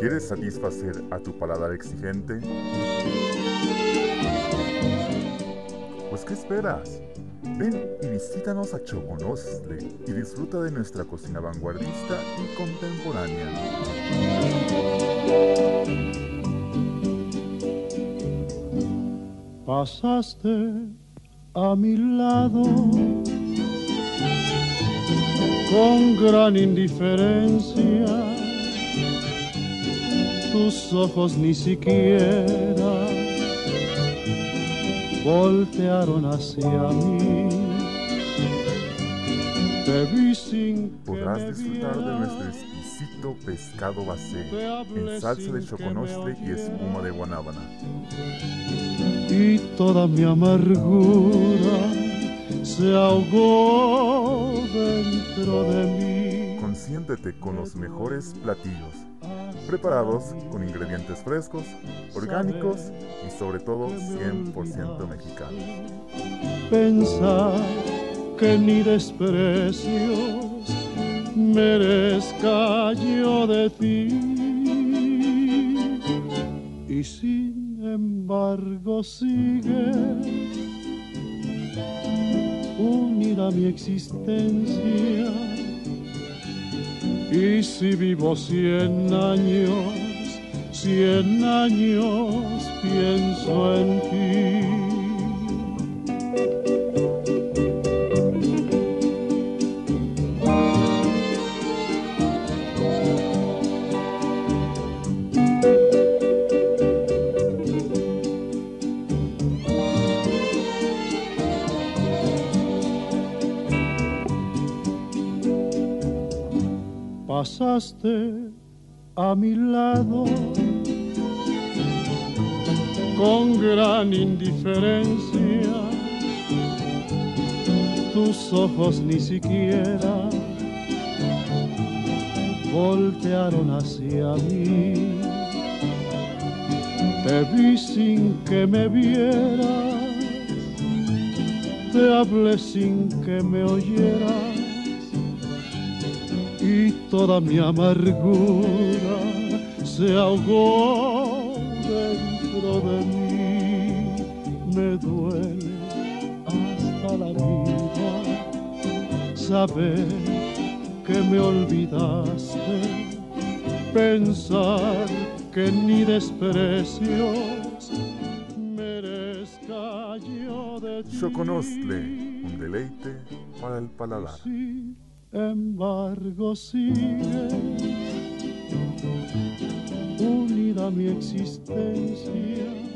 ¿Quieres satisfacer a tu paladar exigente? Pues ¿qué esperas? Ven y visítanos a Choconostle y disfruta de nuestra cocina vanguardista y contemporánea. Pasaste a mi lado con gran indiferencia. Tus ojos ni siquiera voltearon hacia mí. Te vi sin Podrás disfrutar de nuestro exquisito pescado basé en salsa de choconostle y espuma de guanábana. Y toda mi amargura se ahogó dentro de mí. Consiéntete con los mejores platillos, preparados con ingredientes frescos, orgánicos y sobre todo 100% mexicanos. Pensar que ni desprecios merezca yo de ti. Y sin embargo sigue unida mi existencia. Y si vivo cien años, cien años pienso en ti. Pasaste a mi lado con gran indiferencia. Tus ojos ni siquiera voltearon hacia mí. Te vi sin que me vieras, te hablé sin que me oyeras y toda mi amargura se ahogó dentro de mí. Me duele hasta la vida saber que me olvidaste, pensar que ni desprecios merezca yo de ti. Choconostle, un deleite para el paladar. Embargo sigue unida mi existencia